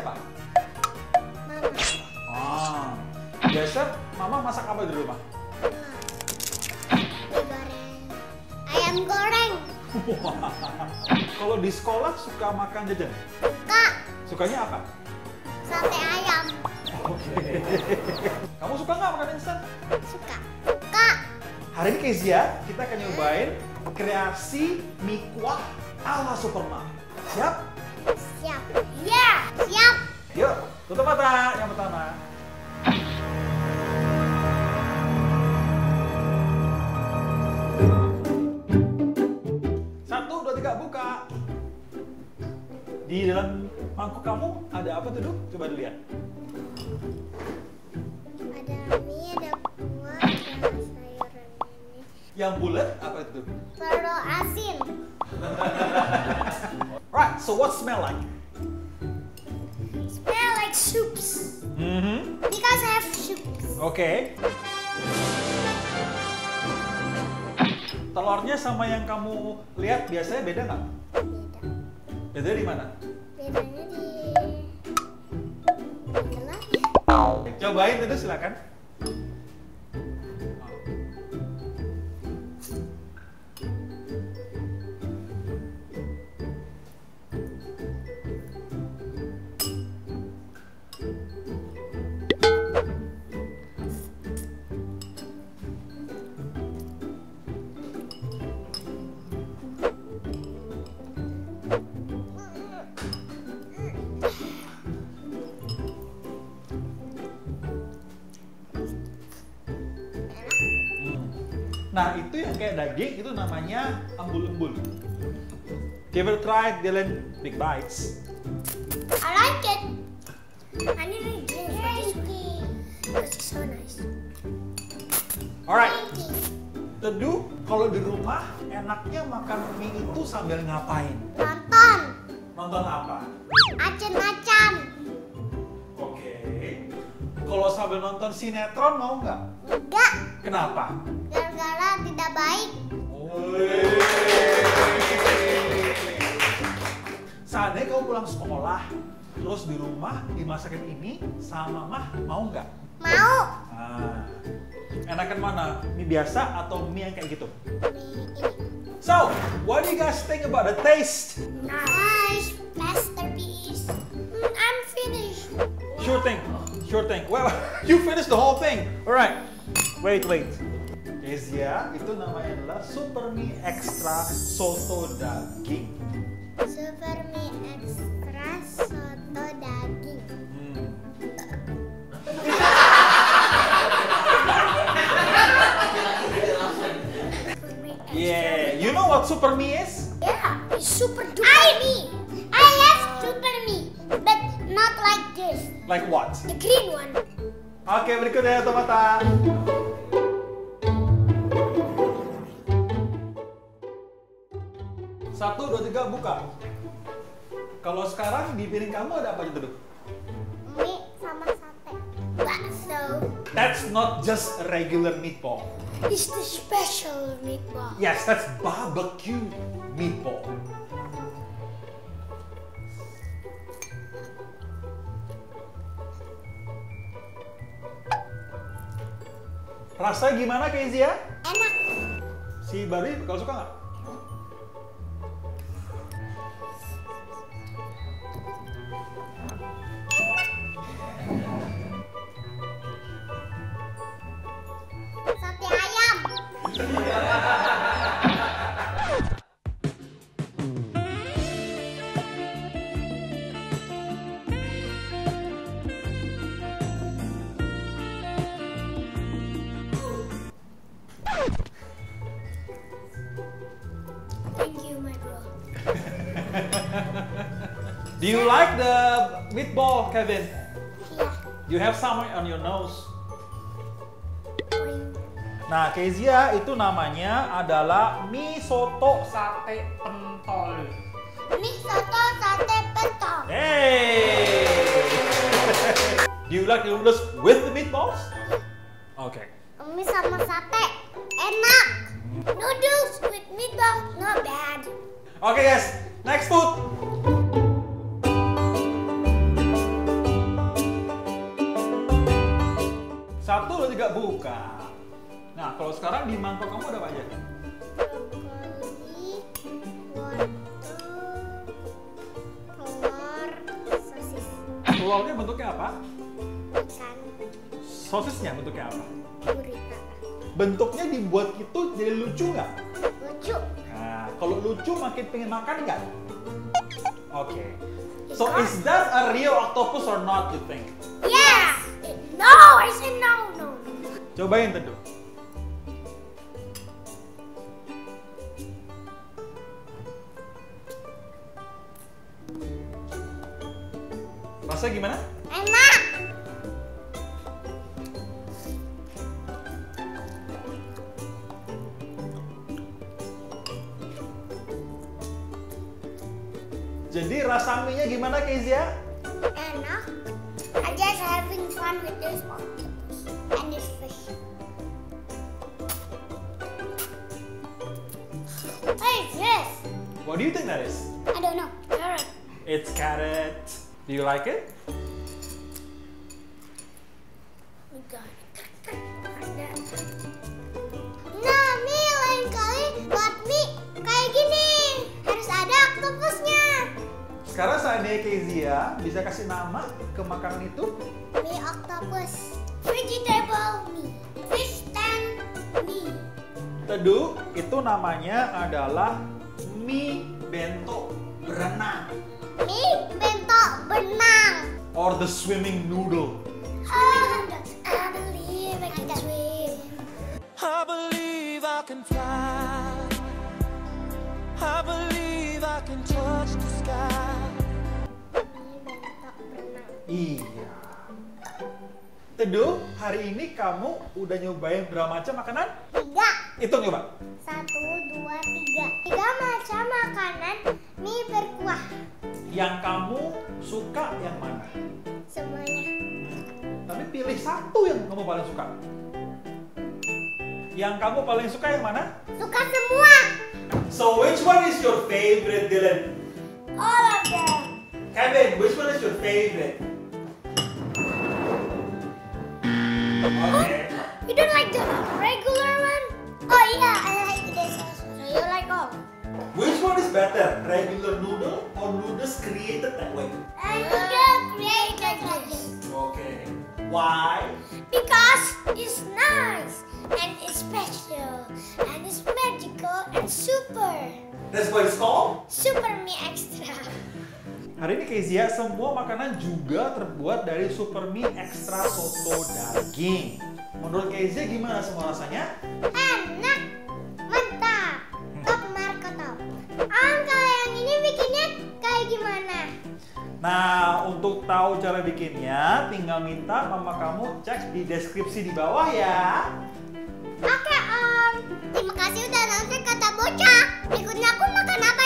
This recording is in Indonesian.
siapa? Mama. Ah, biasa mama masak apa di rumah? Ayam goreng. Kalau di sekolah suka makan jajan? Kak, Sukanya apa? sate ayam. Oke. Kamu suka nggak makan instan? Suka. Kak, Hari ini Kezia, kita akan nyobain kreasi mie kuah ala Superman. Siap. Tutup mata yang pertama. Satu, dua, tiga, buka. Di dalam mangkuk kamu ada apa tuh, Duk? Coba dilihat. Ada mie, ada kuah, ada sayuran ini. Yang bulat apa itu? Telur asin. Right, so what smell like? Soups. Mhm. Because I have soups. Oke. Telurnya sama yang kamu lihat biasanya beda nggak? Beda. Beda di mana? Bedanya di gelasnya. Cobain itu silakan. Nah itu yang kayak daging itu namanya embul-embul. Give it a try, Dylan. Big bites. I like it. I drink this one. Is so nice. Alright. You. Teduh, kalau di rumah enaknya makan mie itu sambil ngapain? Nonton. Nonton apa? Acen-acen. Oke. Kalau sambil nonton sinetron mau nggak? Enggak. Kenapa? Tidak baik. Seandainya kamu pulang sekolah, terus di rumah dimasakin ini sama mah, mau nggak? Mau. Ah, enakan mana? Mie biasa atau mie yang kayak gitu? Mie ini. So, what do you guys think about the taste? Nice. Masterpiece. Mm, I'm finished. Sure thing, sure thing. Well, you finished the whole thing. Alright, wait, wait. Kezia, itu namanya adalah Super Mie Extra Soto Daging. Super mie extra soto daging. Hmm. Yeah, you know what Super Mie is? Yeah, it's super duper I, me. I have super me, but not like this. Like what? The green one. Oke, berikutnya Tomata. Satu, dua, tiga, buka. Kalau sekarang di piring kamu ada apa aja tuh? Mie sama sate. Bakso. That's not just a regular meatball. It's the special meatball. Yes, that's barbecue meatball. Rasa gimana Kezia? Enak. Si Bari kalau suka nggak? Do you like the meatball, Kevin? Yeah. You have some on your nose. Nah, Kezia itu namanya adalah mie soto sate pentol. Mie soto sate pentol. Hey! Do you like noodles with the meatballs? Okay. Mie sama sate. Enak. Noodles with meatball, not bad. Okay guys, next food. Kalau sekarang di mangkok kamu ada apa aja? brokoli, wortel, telur, sosis, Telurnya bentuknya apa? ikan, Sosisnya bentuknya apa? gurita. Bentuknya dibuat gitu jadi lucu nggak? Lucu. Nah, kalau lucu makin pengen makan nggak? Oke. So is that a real octopus or not you think? Yes. No, I said no, no. Cobain teduh. Rasanya gimana? Enak. Jadi rasa mie-nya gimana Kezia? Enak. I just having fun with this octopus and this fish. What is this? What do you think that is? I don't know. Carrot. It's carrot. Do you like it? Nah, Mi, lain kali buat mie kayak gini. Harus ada oktopusnya. Sekarang seandainya Kezia bisa kasih nama ke makanan itu, Mie octopus. Vegetable mie. Fish tank mie. teduh itu namanya adalah mie bento berenang bento benang. or the swimming noodle. I believe I can swim. I believe I can fly. I believe I can touch the sky. Mie bento benang. Iya. Teduh, hari ini kamu udah nyobain berapa macam makanan? Tiga. Hitung coba. Satu, dua, tiga. Tiga macam makanan mie berkuah. Yang kamu suka yang mana? Semuanya. Tapi pilih satu yang kamu paling suka. Yang kamu paling suka yang mana? Suka semua. So which one is your favorite, Dylan? All of them. Kevin, which one is your favorite? Okay. You don't like the one is better, regular noodle or noodles created that way? I noodle created like this. Okay. Why? Because it's nice and it's special and it's magical and super. That's what it's called. Super me extra. Hari ini Kezia, semua makanan juga terbuat dari super mie ekstra soto daging. Menurut Kezia gimana semua rasanya? Enak, Nah, untuk tahu cara bikinnya, tinggal minta mama kamu cek di deskripsi di bawah ya. Oke om, terima kasih udah nonton kata bocah. Berikutnya aku makan apa